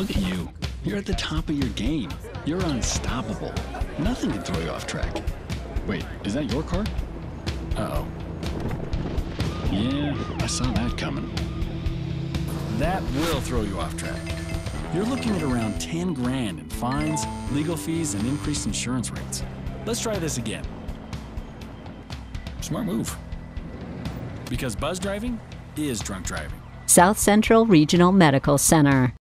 Look at you. You're at the top of your game. You're unstoppable. Nothing can throw you off track. Wait, is that your car? Uh oh. Yeah, I saw that coming. That will throw you off track. You're looking at around 10 grand in fines, legal fees, and increased insurance rates. Let's try this again. Smart move. Because buzz driving is drunk driving. South Central Regional Medical Center.